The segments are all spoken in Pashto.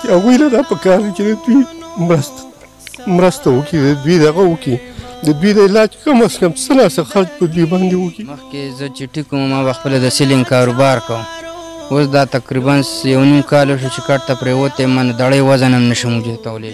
چې هغوی له دا په کار چې د دوی مرسته مرسته وکړي د دوی دغه وکړي د دوی د علاج کم از کم څه ناڅه خرج په دوی باندې وکړي مخکې زه چې ټیک وم ما به خپله د سیلینګ کاروبار کوم اوس دا تقریبا یو نیم کال شو چې کټ ته پرېوتی ما نو دړۍ وزن هم نشم وجوتولی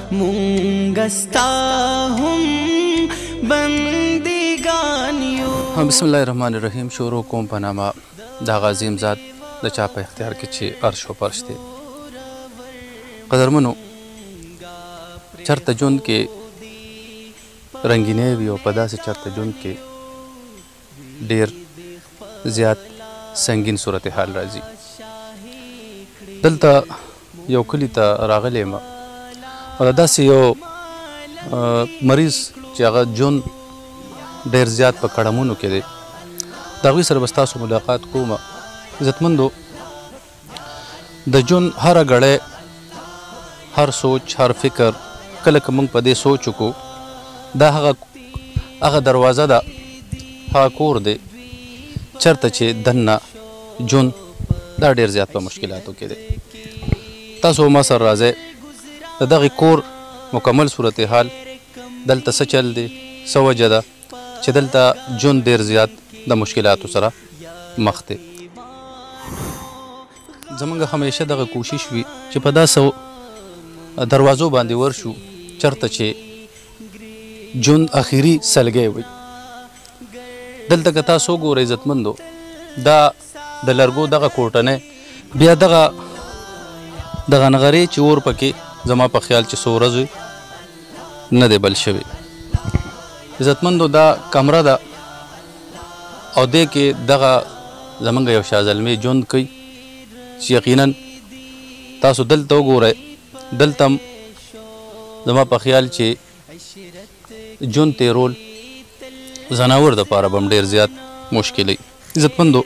مونږ ستا هم بندګان یو بسم الله الرحمن الرحیم شروع کوم په نامه دا غازیم ذات د چا په اختیار کې چې عرش او پرش دی قدرمنو چرته جون کې رنگینه وی او په داسې چرته جون کې ډیر زیات سنګین صورتحال راځي دلته یو کلی ته راغلی یم او د داسې یو مریض چې هغه جون ډیر زیات په کړمونو کې دی د هغوی سره به ستاسو ملاقات کوم عزتمندو د ژوند هره ګړۍ، هر سوچ، هر فکر، کله که موږ په دې سوچ وکړو، دا هغه هغه دروازه ده، هغه کور دی، چېرته چې دننه ژوند دا ډېر زیات په مشکلاتو کې دی. تاسو هم ما سره راځئ، د دغه کور مکمل صورتحال، دلته څه چل دی، څه وجه ده، چې دلته ژوند ډېر زیات د مشکلاتو سره مخ دی. زمونږ همېشه دغه کوشش وي چې په داسو دروازو باندې ورشو چرته چې ژوند اخیري سلګی وي. دلته که تاسو وګورئ عزتمندو دا د لرګو دغه کوټنۍ بیا دغه د غنغرې چې اور پکې زما په خیال چې څو ورځې نه دی بل شوی عزتمندو دا کمره ده او دې کې دغه زمونږ یو شازلمې ژوند کوي چې یقینا تاسو دلته وګورئ دلته زما په خیال چې جون تیرول زناور د پاره بم ډیر زیات مشکلی عزتمندو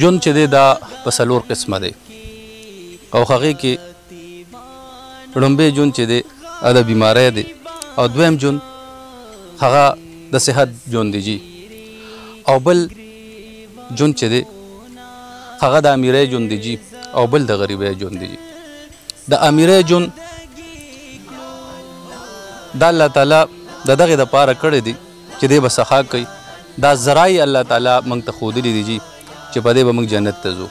جون چې دی دا په سلور قسمه دی او هغه کې لومبه جون چې دی دا بیماری دی او دویم جون هغه د صحت جون دی جی او بل جون چې دی هغه د امیرای جون دی جی او بل د غریبای جون دی جی د امیرې جون دا الله تعالی د دغه د پاره کړی دی چې دې به سخا کوي دا زرای الله تعالی موږ ته خودلې دي چې په دې به موږ جنت ته ځو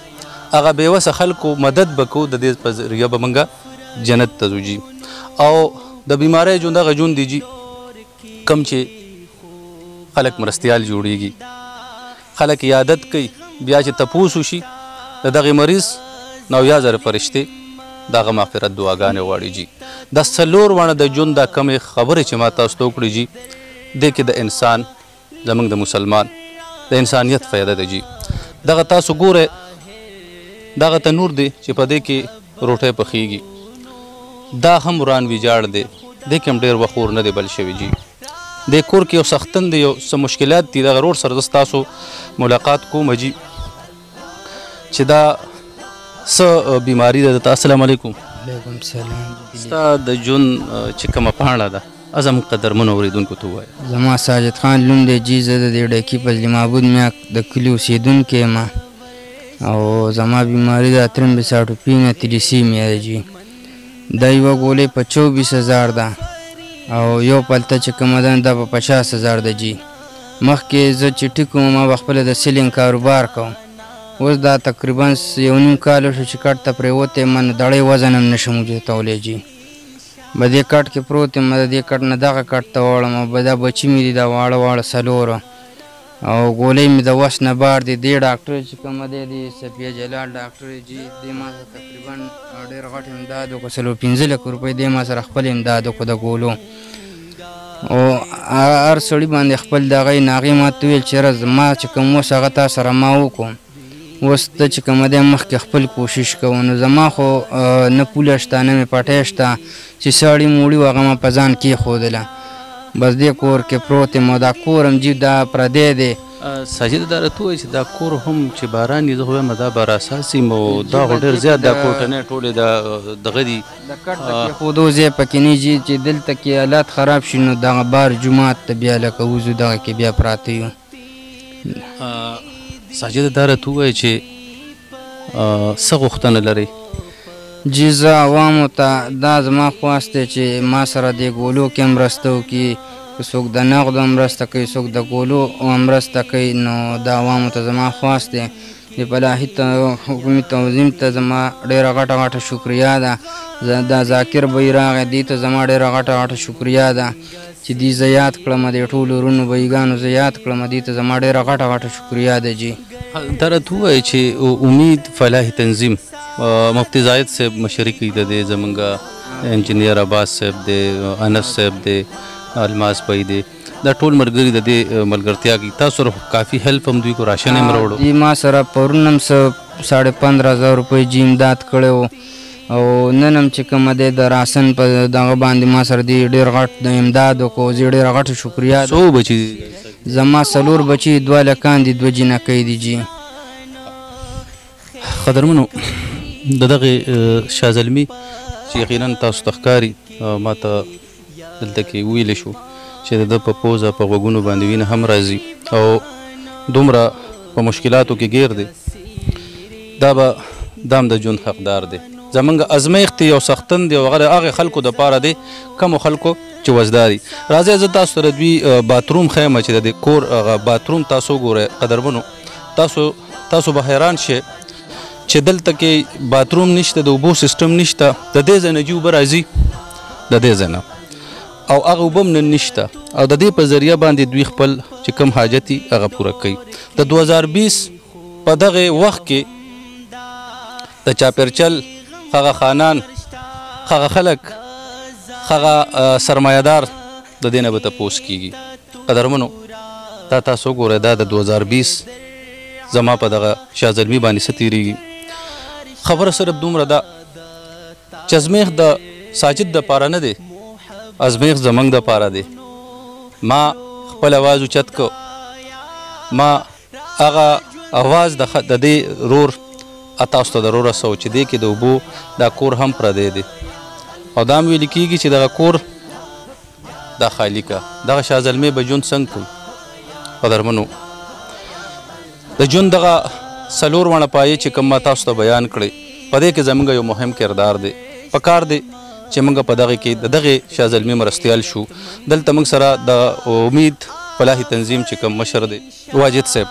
هغه به وس خلکو مدد بکو د دې په ذریعہ به موږ جنت ته ځو جی او د بیماری جون دغه جون دی جی کم چې خلک مرستيال جوړيږي خلک عیادت کوي بیا چې تپوس وشي د دغه مریض نه او یا زره فرشتې د هغه مغفرت دعاګانې غواړي جي دا څلور واڼه د ژوند دا کمې خبرې چې ما تاسو ته وکړې جي دې کې د انسان زمونږ د مسلمان د انسانیت فایده ده جي دغه تاسو ګوره دغه تنور دی چې په دې کې روټۍ پخیږي دا هم وران ویجاړ دی دې کې هم ډېر وخت اور نه دی بل شوی جي دی کور کې یو سختن دی یو څه مشکلات دي دغه رور سره زه ستاسو ملاقات کوم جي چې دا څه بیماری ده د السلام علیکم وعلیکم سلام ستا د جون چې کومه پاڼه ده ازم قدرمن اوریدونکو ته وای زما ساجد خان لوم دی جی زه د دې ډکی په ځل معبود میا د کلی اوسیدونکو ما او زما بیماری ده ترم بساټو پینه تلیسی میا جی دا یوه ګولې په چوبیس هزار ده او یو پلته چې کومه ده دا په پچاس هزار ده جی مخکې زه چې ټیک وم ما به خپله د سیلینګ کاروبار کوم اوس دا تقریبا یو نیم کال وشو چې کټ ته پرېوتی یم ما نو دړۍ وزن هم نه شم اوچتولی جی به دې کټ کې پروت یم ما د دې کټ نه دغه کټ ته وړم او به دا بچي مې دي دا واړه واړه څلور او ګولۍ مې د وس نه بار دي دې ډاکټرې چې کومه دی دې صفیه جلال ډاکټرې جي دې ما سره تقریبا ډېر غټ امداد وکړ څلور پنځه لکه روپۍ دې ما سره خپل امداد وکړ د ګولو او هر سړي باندې خپل دغه ناغې ما ته ویل چې زما چې کوم وس هغه تا سره ما وکړو اوس ته چې کومه دی مخکې خپل کوشش کوو نو زما خو نه پوله شته نه مې پټی شته چې څه اړي موړي وغه ما په ځان کېښودله بس دې کور کې پروت یم او دا کور هم جي دا پردی دی ساجد دا راته وایي چې دا کور هم چې باران یې زه خو وایم دا به راساسي مو دا خو ډېر زیات دا کوټنۍ ټولې دا دغه دي د کټ د کېښودو ځای پکې نه جي چې دلته کې حالات خراب شي نو دغه بار جومات ته بیا لکه وځو دغه کې بیا پراته یو ساجده دا راته ووایه چې څه غوښتنه لرئ؟ جی زه عوامو ته دا زما خواست دی چې ما سره دې ګولو کې مرسته وکړي که څوک د نغدو مرسته کوي څوک د ګولو مرسته کوي نو دا عوامو ته زما خواست دی د فلاحي حکومي تنظیم ته زما ډېره غټه غټه شکریه ده. دا ذاکر به یي راغی دي ته زما ډېره غټه غټه شکریه ده چي دي زه یاد کړم دي ټولو ورونو بي ګانو زه یاد کړم دي ته زما ډېره غټه غټه شکریه ده جي. دا راته ووایه چي امید فلاحي تنظیم مفتي زاید صاحب مشري کوي ده دی زمونږ انجنیر عباس صاحب دی انس صاحب دی الماس بي دی. دا ټول ملګری د دی ملګرتیا کی تاسو سره خو کافی هیلپ هم دوی کو راشن هم راوړو. دوی ما سره پرون هم څه ساړه پندره هزار روپۍ جی امداد کړی وو او نن هم چی کومه دی د راشن په دغه باندی ما سره دی ډیر غټ د امداد وکړو زی ډیره غټه شکریا ده. څو بچی دی تاسو سره؟ زما څلور بچی دی دوه هلکان دی دوه جینکۍ دی جی. قدرمنو ددغه شاه زلمی چی یقینا تاسو ته ښکاری ماته. دلته کې وویل شو چې د ده په پوزه په غوږونو باندې وینه هم راځي او دومره په مشکلاتو کې ګیر دی دا به دام د ژوند حقدار دی زمونږ ازمیښت یو سختن دی او غره هغه خلکو د پاره دی کم خلکو چې وزداري راځي زه تاسو سره دوی باتروم خیمه چې د کور هغه باتروم تاسو ګوره قدرمنو تاسو تاسو به حیران شئ چه دلته کې باتروم نشته د اوبو سیستم نشته د دې ځای نه جی اوبه راځي د دې ځای نه او هغه اوبه هم نن نشته او د دې په ذریعه باندې دوی خپل چې کم حاجت دي هغه پوره کوي د 2020 په دغه وخت کې د چاپرچل هغه خانان هغه خلک هغه سرمایدار د دې نه به تپوس کیږي قدرمنو دا تاسو وګورئ دا د دوه زره بیس زما په دغه شاه زلمي باندې څه تیریږي خبره صرف دومره ده چې ازمیښت د ساجد د پاره نه دی ازمیښت زمنګ د پاره دی ما خپل आवाज اوچت کو ما هغه اواز د خه ددې رور اتاسو ته در ورسو چې دې کې د اوبو دا کور هم پردی دی او دا هم ویل کیږي چې دغه کور دا خالی کا دغه شاه زلمی به ژوند څنګه کوي قدرمنو د ژوند دغه څلور وړه پایې چې کوم تاسو ته بیان کړي په دې کې زمونږ یو مهم کردار دی په کار دی چې موږ په دغه کې د دغه شاه زلمی مرستیال شو دلته موږ سره د امید فلاحي تنظیم چې کوم مشر دی واجد صاحب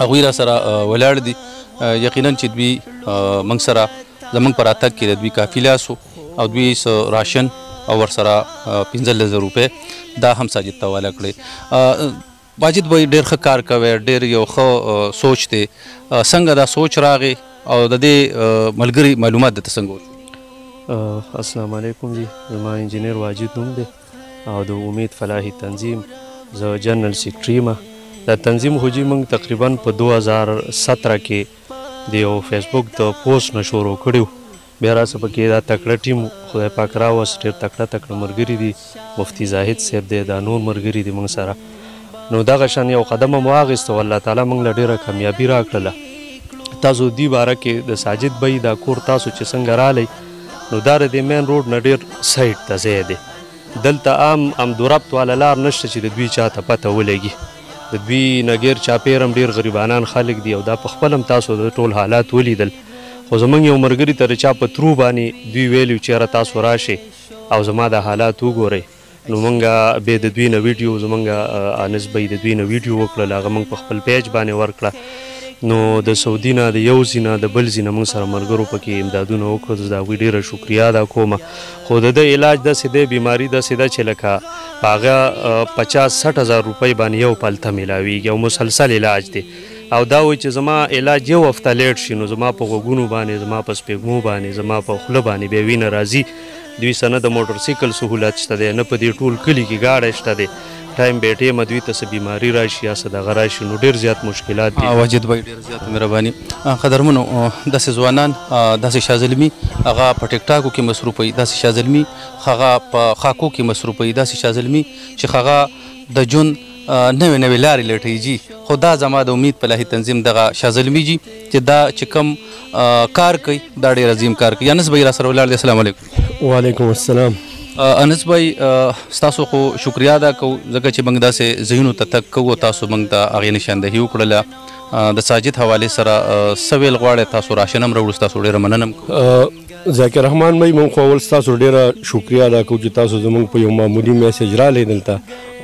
هغوی را سره ولاړ دي یقینا چې دوی موږ سره زموږ پر راتګ کې د دوی کافي لاس او دوی راشن او ورسره پنځلس زره روپۍ دا هم ساجد ته واله کړې واجد به ډېر ښه کار کوي ډېر یو ښه سوچ دی څنګه دا سوچ راغی او د دې ملګري معلومات د څنګه السلام علیکم جی زما انجینر واجد نوم دی او د امید فلاحي تنظیم زه جنرال سیکرټري یم دا تنظیم خو جی موږ تقریبا په 2017 کې د یو فیسبوک د پوسټ نه شروع کړیو بیا را څه پکې دا تکړه ټیم خدای پاک راوست ډېر تکړه تکړه مرګري دي مفتی زاهد صاحب دی دا نور مرګري دي موږ سره نو دغه شان یو قدم هم واخیست او الله تعالی موږ له ډیره کامیابی راکړله تاسو دی باره کې د ساجد بی دا کور تاسو چې څنګه رالی نو دا د دې مین روډ نه ډیر سایډ ته ځای دی دلته عام هم دوربط والا لار نشته چې د دوی چاته پته ولګي د دوی نه غیر چاپیر هم ډیر غریبانان خلک دي او دا په خپل هم تاسو د ټول حالات ولیدل خو زمونږ یو مرګري تر چا په ترو باندې دوی ویلو چیرې تاسو راشي او زما د حالات وګورئ نو مونږ بۀ د دوی نه ويډيو زمونږ آنس بۀ د دوی نه ويډيو وکړله هغه مونږ په خپل پېج باندې ورکړه نو د سعودي نه د يو ځي نه د بل ځي نه مونږ سره ملګرو پکې امدادونه وکړل زه د هغوی ډېره شکريه ادا کوم خو د ده علاج داسې دی بيماري داسې ده چې لکه په هغه پچاس سټ هزار روپۍ باندې يو پلته ملاويږي او مسلسل علاج دی او دا وایي چې زما علاج يو هفته لېټ شي نو زما په غوږونو باندې زما په سپېږمو باندې زما په خوله باندې بيا وينه راځي دوی سه نه د موټر سیکل سهولت شته دی نه په دې ټول کلي کې ګاډی شته دی ټایم بې ټیمه دوی ته څه بیماری راشي یا څه دغه راشي نو ډیر زیات مشکلات دي واجد بای ډیر زیات مهرباني قدرمنو داسې ځوانان داسې شازلمی هغه په ټیک ټاکو کې مصروف وي داسې شازلمی هغه په خاکو کې مصروف وي داسې شازلمی چې هغه د جون نوې نوې لارې لټوي جي خو دا زما د امید په الهي تنظیم دغه شاه زلمي جي چې دا چې کوم کار کوي دا ډېر عظیم کار کوي انس بھائی راسره ولاړ دی السلام علیکم وعلیکم السلام انس بھائی تاسو خو شکریا ادا کو ځکه چې موږ داسې زینو ته تک کوو تاسو موږ ته هغه نشاندهي وکړله د ساجد حواله سره سویل غواړي تاسو راشنم راوړو تاسو ډیره مننم ذاکر رحمان بھائی مونږ خو اول ستاسو ډیره شکریا ادا کوو چې تاسو زمونږ په یو معمولی میسج راغلی دلته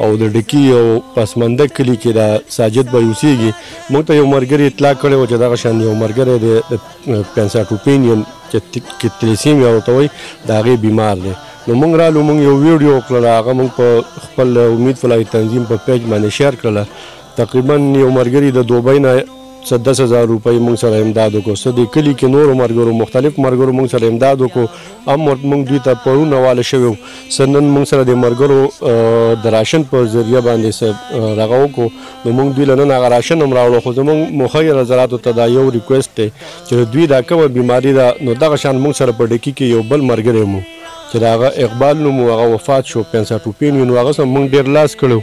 او د ډکی او پسمنده کلی کې دا ساجد بھائی اوسیږي مونږ ته یو مرګری اطلاع کړی و چې دغه شان یو مرګری دی د پنساټوپینین چې تلیسیم یا ورته وایي د هغې بیمار دی نو مونږ رالو مونږ یو ویډیو وکړله هغه مونږ په خپل امید فلاحي تنظیم په پیج باندې شیر کړله تقریبا یو مرګری د دوبۍ نه څه دس هزار روپۍ مونږ سره امداد وکړو څه دې کلي کې نورو مرګرو مختلف مرګرو مونږ سره امداد وکړو ام ورت مونږ دوی ته پرون حواله شوی وو څه نن مونږ سره دې مرګرو د راشن په ذریعه باندې څه رغه وکړو نو مونږ دوی له نن هغه راشن هم راوړو خو زمونږ مخیر حضراتو ته دا یو ریکویسټ دی چې د دوی دا کومه بیماری ده نو دغه شان مونږ سره په ډکی کې یو بل مرګری مو چې د هغه اقبال نوم وو هغه وفات شو پنساټوپین وي نو هغه سره مونږ ډیر لاس کړی وو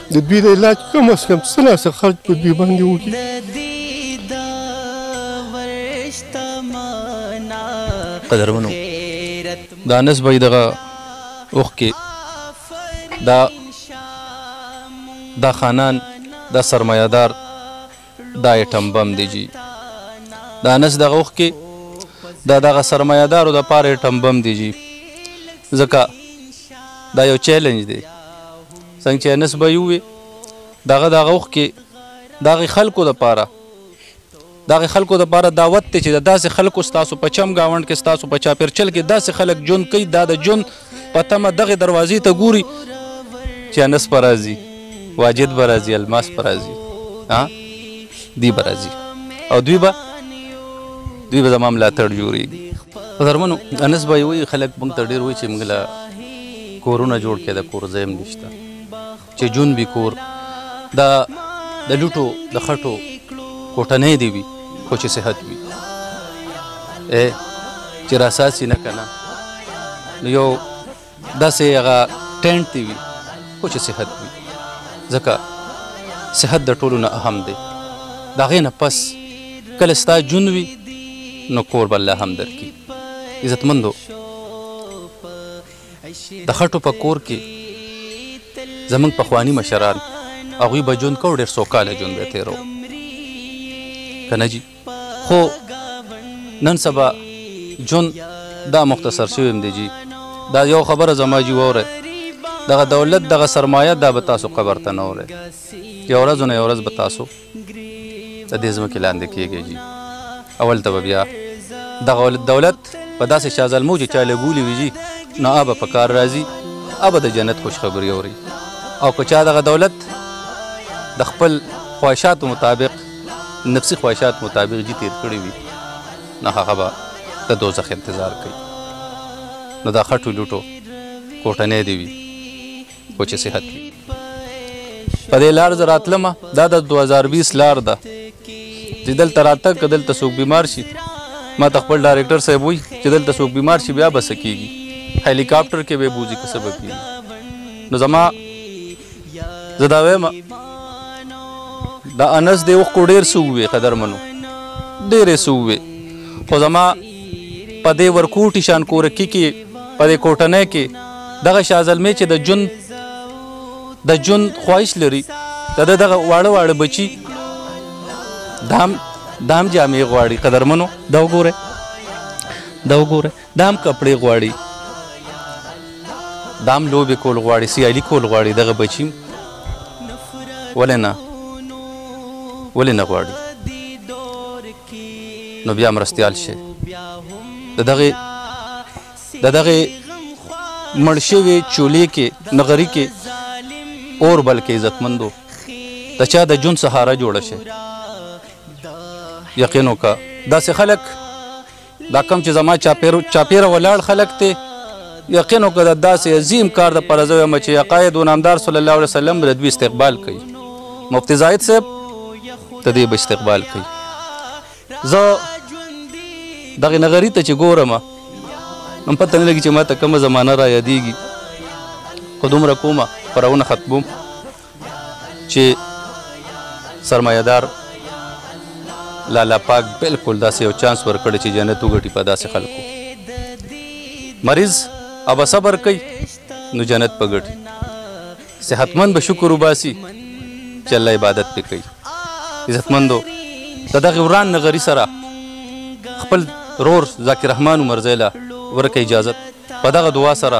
د دوی د علاج کم از کم څه ناڅه خرج په دوی باندې وکړي قدرمنو دا انس بای دغه اوخ کې دا دا خانان دا سرمایدار دا ایټم بم دی جی دا نس دغه وخت کې دا دغه سرمایه دارو د پاره ایټم بم دی جی ځکه دا یو چیلنج دی څنګه چې نس به یو وي دغه دغه وخت کې دغه خلکو د پاره دغه خلکو د پاره دعوت ته چې داسې خلکو ستاسو په چم گاوند کې ستاسو په چاپیرچل کې داسې خلک جون کوي دا د جون په تمه دغې دروازې ته ګوري چې انس به راځي واجد به راځي الماس به راځي دی به راځي او دوی به دوی به زما ملاتړ جوړېږي درمنو انس به یې وایي خلک موږ ته ډېر وایي چې موږ له کورونه جوړ کړي د کور ځای هم نشته چې جون وي کور دا د لوټو د خټو کوټنۍ دی وي خو چې صحت وي ای چې راساسي نه کنه نو یو داسې هغه ټینټ دی وي خو چې صحت وي ځکه صحت د ټولو نه اهم دی د هغې نه پس کله ستا جون وي نو کور به الله هم درکړي عزتمندو د خټو په کور کې زمونږ پخواني مشران هغوی به ژوند کو ډېر سوکاله ژوند به تېرو که نه جي خو نن سبا ژوند دا مختصر شوی دی جي دا یو خبره زما جي وره دغه دولت دغه سرمایه دا به تاسو قبر ته نه وره یو ورځ نه یو ورځ به تاسو ته دې ځمکې لاندې کېږی جي اول ته به بيا دغه دولت په داسې شازلمو چې چا لګولي وي جي نو ابه په کار راځي ابه د جنت خوشخبري اوري او که چا دغه دولت د خپل خواهشات مطابق نفسي خواهشات مطابق جی تیر کړی وي نو هغه به د دوزخ انتظار کوي نو دا خټو لوټو کوټنې دی وي خو چې صحت وي په دې لار زه راتلمه دا د دوه هزار بیس لار ده چې دلته راتګ که دلته څوک بیمار شي ما ته خپل ډایرکټر صاحب وایي چې دلته څوک بیمار شي بیا به څه کېږي هلیکاپټر کې به بوځي که څه به کېږي نو زما زه دا وایم د انس دی اوښکو ډېر څه ووې قدرمنو ډېرې څه ووې خو زما په دې ورکوټي شان کورکي کې په دې کوټنۍ کې دغه شازلمی چې د جون د جون خواهش لري د ده دغه واړه واړه بچي دام دام جامې غواړي قدرمنو دا وګوره دا وګوره دام کپړې غواړي دام لوبې کول غواړي سیالي کول غواړي دغه بچي ولې نه ولې نه غواړي نو بیا مرستیال شی د دغه د دغه مړ شوی چولې کې نغری کې اور بلکې عزتمندو د چا د جون سهاره جوړ شي یقین وکړه داسې خلک دا کم چې زما چاپیر چاپیر ولاړ خلک ته یقین وکړه د داسې عظیم کار د پاره زه وایم چې عقاید و نامدار صلی الله علیه وسلم د دوی استقبال کوي مفتی زاهد صاحب ته دې به استقبال کوي زه دغه نغری ته چې ګورم نو پته نه لګي چې ما ته کومه زمانه را یادېږي خو دومره کومه خپرونه ختموم چی سرمایه دار لالا پاک بالکل داسې یو چانس ورکړي چې جنت وګټي په داسې خلکو مریض اب صبر کوي نو جنت په ګټي صحتمند به شکر وباسي چې الله عبادت پې کوي عزتمندو د دغه وران نغری سره خپل رور ذاکر رحمان عمرزیلا ورکه اجازه په دغه دعا سره